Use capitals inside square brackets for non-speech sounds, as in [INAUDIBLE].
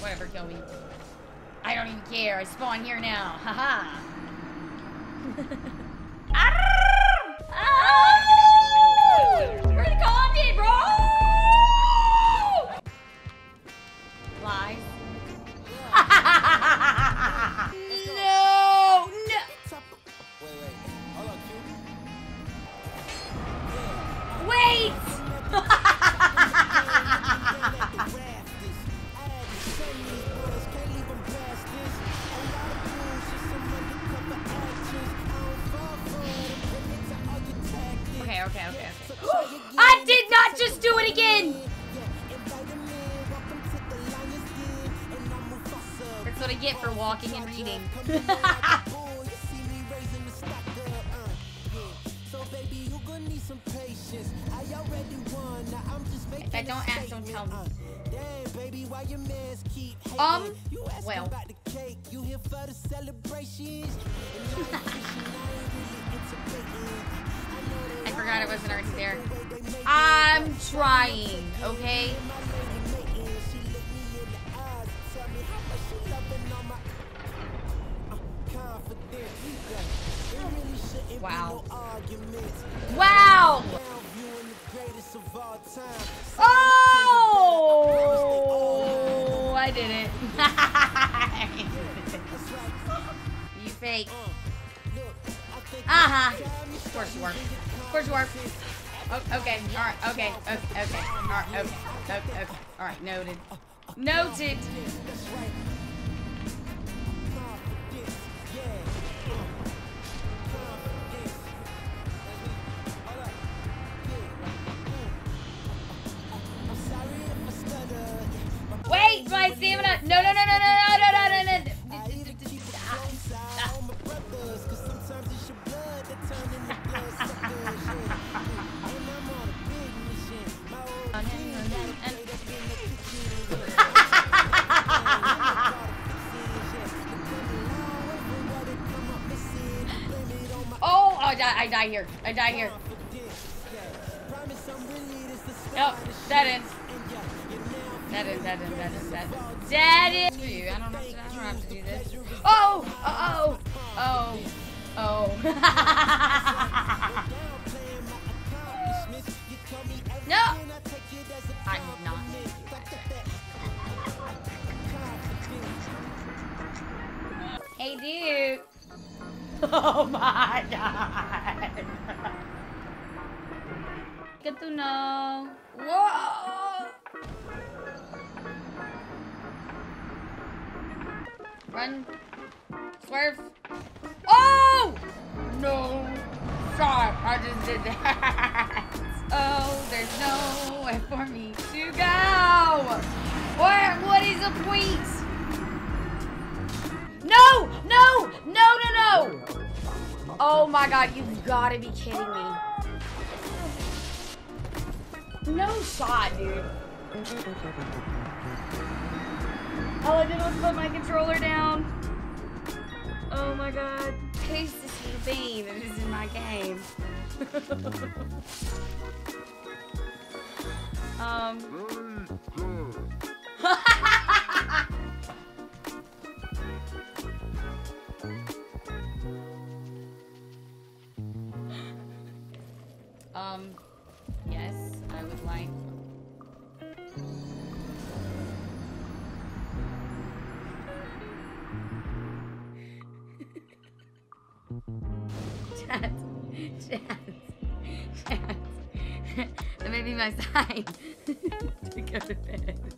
Whatever, kill me. I don't even care. I spawn here now. Haha. Where's [LAUGHS] okay, okay, okay, okay. [GASPS] I did not just do it again! That's what I get for walking and reading. [LAUGHS] [LAUGHS] if I don't ask, don't tell me. Um, well. [LAUGHS] wasn't already there. I'm trying, okay? Wow. Wow! Oh! I did it. [LAUGHS] you fake. Uh-huh. Of course you were. Of course you were. Oh, okay. All right. Okay. Okay. Okay. All right. Okay. Okay. okay. All right. Noted. Noted. Wait, my stamina. No, no, no, I die, I die here. I die here. Yep, that is, that is, that is, that is. That is. I don't have to, I don't have to do this. Oh! Oh! Oh! Oh. [LAUGHS] no! I did not. Hey, dude. [LAUGHS] Oh my god. Good to know. Whoa! Run. Swerve. Oh! No. Stop. I just did that. [LAUGHS] Oh, there's no way for me to go. What? What is the point? Oh my god, you've gotta be kidding me. No shot, dude. All I did was put my controller down. Oh my god. Taste is the bean that is in my game. [LAUGHS] um. Chat. Chat. Chat. [LAUGHS] That may be my sign [LAUGHS] to go to bed.